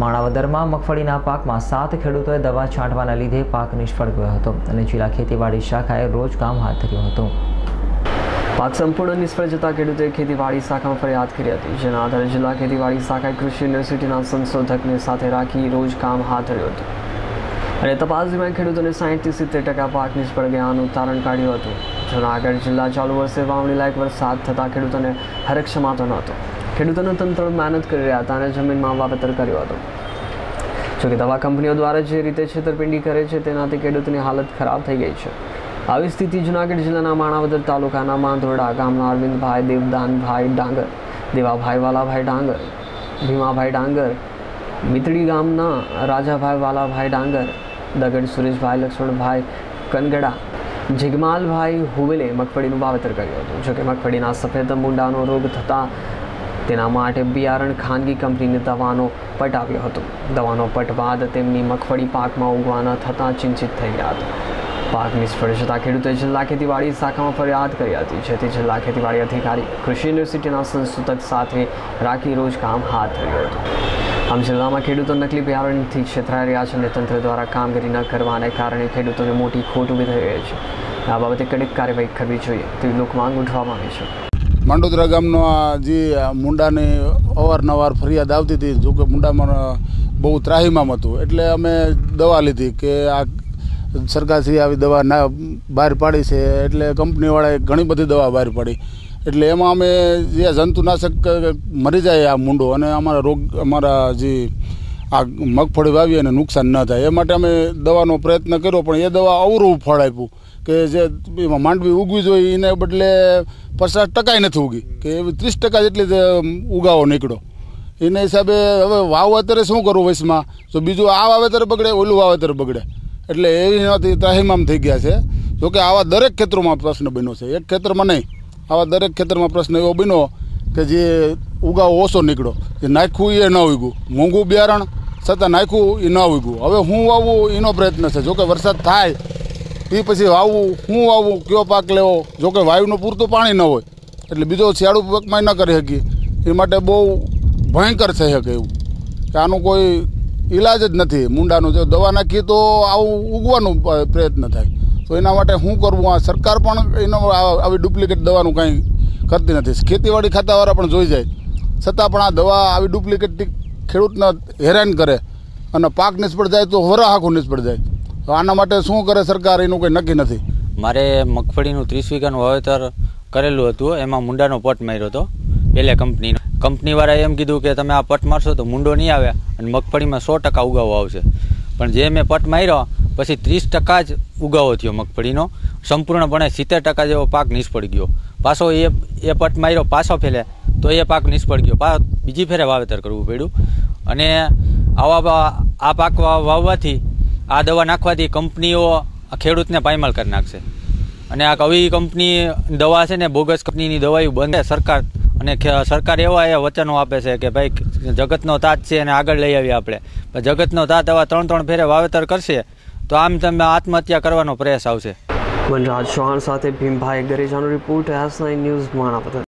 માણાવદરમાં મગફળીના પાકમાં સાત ખેડૂતોએ દવા છાંટવાના લીધે પાક નિષ્ફળ ગયો હતો અને જિલ્લા ખેતીવાડી શાખાએ રોજ કામ હાથ ધર્યું હતું. પાક સંપૂર્ણ નિષ્ફળ જતા ખેડૂતોએ ખેતીવાડી શાખામાં ફરિયાદ કરી હતી, જેના આધારે જિલ્લા ખેતીવાડી શાખાએ કૃષિ યુનિવર્સિટીના સંશોધકને સાથે રાખી રોજ કામ હાથ ધર્યું હતું. અને તપાસ દરમિયાન ખેડૂતોને સાહીઠથી સિત્તેર ટકા પાક નિષ્ફળ ગયાનું તારણ કાઢ્યું હતું. જૂનાગઢ જિલ્લા ચાલુ વર્ષે વાવણી લાયક વરસાદ થતાં ખેડૂતોને હરખ ક્ષમાતો નહોતો. ખેડૂતોનો તંત્ર મહેનત કરી રહ્યા હતા અને જમીનમાં વાવેતર કર્યું હતું. જોકે દવા કંપનીઓ દ્વારા જે રીતે છેતરપિંડી કરે છે, તેનાથી ખેડૂતોની હાલત ખરાબ થઈ ગઈ છે. આવી સ્થિતિ જૂનાગઢ જિલ્લાના માણાવદર તાલુકાના માંધોડા ગામના અરવિંદભાઈ દેવદાનભાઈ ડાંગર, દેવાભાઈ વાલાભાઈ ડાંગર, ભીમાભાઈ ડાંગર, મિતડી ગામના રાજાભાઈ વાલાભાઈ ડાંગર, દગડ સુરેશભાઈ, લક્ષ્મણભાઈ કનગડા, જિગમાલભાઈ હુવેલે મગફળીનું વાવેતર કર્યું હતું. જોકે મગફળીના સફેદ મૂંડાનો રોગ થતાં તેના માટે બિયારણ ખાનગી કંપનીને દવાનો પટ આવ્યો હતો. દવાનો પટ બાદ તેમની મગફળી પાકમાં ઉગવાના થતાં ચિંતિત થઈ ગયા હતા. પાક નિષ્ફળ જતાં ખેડૂતે જિલ્લા ખેતીવાડી શાખામાં ફરિયાદ કરી હતી, જેથી જિલ્લા ખેતીવાડી અધિકારી કૃષિ યુનિવર્સિટીના સંશોધક સાથે રાખી રોજ કામ હાથ ધર્યું હતું. આમ જિલ્લામાં ખેડૂતો નકલી બિયારણથી છેતરાઈ રહ્યા છે અને તંત્ર દ્વારા કામગીરી ન કરવાને કારણે ખેડૂતોને મોટી ખોટ ઊભી થઈ રહી છે. આ બાબતે કડક કાર્યવાહી કરવી જોઈએ તેવી લોક માંગ ઉઠવામાં આવી છે. માંડોદરા ગામનો આ જે મુંડાની અવારનવાર ફરિયાદ આવતી હતી, જોકે મુંડામાં બહુ ત્રાહીમામ હતું. એટલે અમે દવા લીધી કે આ સરકારશ્રી આવી દવા ના બહાર પાડી છે, એટલે કંપનીવાળાએ ઘણી બધી દવા બહાર પાડી. એટલે એમાં અમે જે જંતુનાશક મરી જાય આ મૂંડો અને અમારા રોગ, અમારા જે આ મગફળી વાવી અને નુકસાન ન થાય. એ માટે અમે દવાનો પ્રયત્ન કર્યો, પણ એ દવા અવરું ફળ આપ્યું કે જે એમાં માંડવી ઉગવી જોઈએ એને બદલે પચાસ ટકાય નથી ઉગી. કે એવી ત્રીસ ટકા જેટલી ઉગાવો નીકળ્યો એના હિસાબે હવે વાવેતરે શું કરવું વયસમાં? તો બીજું આ વાવેતર બગડે, ઓલું વાવેતર બગડે. એટલે એનાથી ત્રાહિમામ થઈ ગયા છે. જોકે આવા દરેક ખેતરોમાં પ્રશ્ન બન્યો છે. એક ખેતરમાં નહીં. આવા દરેક ખેતરમાં પ્રશ્ન એવો બન્યો કે જે ઉગાવો ઓછો નીકળ્યો જે નાખ્યું એ ન ઉગ્યું. મોંઘું બિયારણ છતાં નાખ્યું એ ન ઉગ્યું. હવે હું વાવવું એનો પ્રયત્ન છે. જોકે વરસાદ થાય એ પછી વાવવું હું વાવવું કયો પાક લેવો? જોકે વાયુનું પૂરતું પાણી ન હોય, એટલે બીજો શિયાળુ પાકમાં ન કરી શકીએ. એ માટે બહુ ભયંકર થઈ શકે એવું. કે આનું કોઈ ઈલાજ જ નથી. મુંડાનું જો દવા નાખીએ તો આવું ઉગવાનું પ્રયત્ન થાય. તો એના માટે શું કરવું? આ સરકાર પણ એનો આવી ડુપ્લિકેટ દવાનું કાંઈ કરતી નથી. ખેતીવાડી ખાતાવાળા પણ જોઈ જાય. છતાં પણ આ દવા આવી ડુપ્લિકેટ ખેડૂતને હેરાન કરે અને પાક નિષ્ફળ જાય તો વરા આખું નિષ્ફળ જાય. તો આના માટે શું કરે સરકાર? એનું કંઈ નક્કી નથી. મારે મગફળીનું ત્રીસ વીઘાનું વાવેતર કરેલું હતું. એમાં મુંડાનો પટ માર્યો હતો. પેલે કંપનીનો કંપનીવાળાએ એમ કીધું કે તમે આ પટ મારશો તો મુંડો નહીં આવે અને મગફળીમાં સો ટકા ઉગાવો આવશે. પણ જે મેં પટ માર્યો, પછી ત્રીસ ટકા જ ઉગાવો થયો મગફળીનો. સંપૂર્ણપણે સિત્તેર ટકા જેવો પાક નિષ્ફળ ગયો. પાછો એ એ પટ માર્યો પાછો ફેલે. તો એ પાક નિષ્ફળ ગયો. પાક બીજી ફેરે વાવેતર કરવું પડ્યું. અને આવા આ પાક વાવવાથી આ દવા નાખવાથી કંપનીઓ ખેડૂતને પાયમાલ કરી નાખશે. અને આ કવી કંપની દવા છે ને, બોગસ કંપનીની દવાઓ બંધ સરકાર અને સરકાર એવા એ વચનો આપે છે કે ભાઈ, જગતનો તાત છે અને આગળ લઈ આવીએ આપણે. જગતનો તાત આવા ત્રણ ત્રણ ફેરે વાવેતર કરશે, તો આમ તમે આત્મહત્યા કરવાનો પ્રયાસ આવશે. વનરાજ ચૌહાણ સાથે Bhimbhai ગરેજાનો report S nine news Manavadar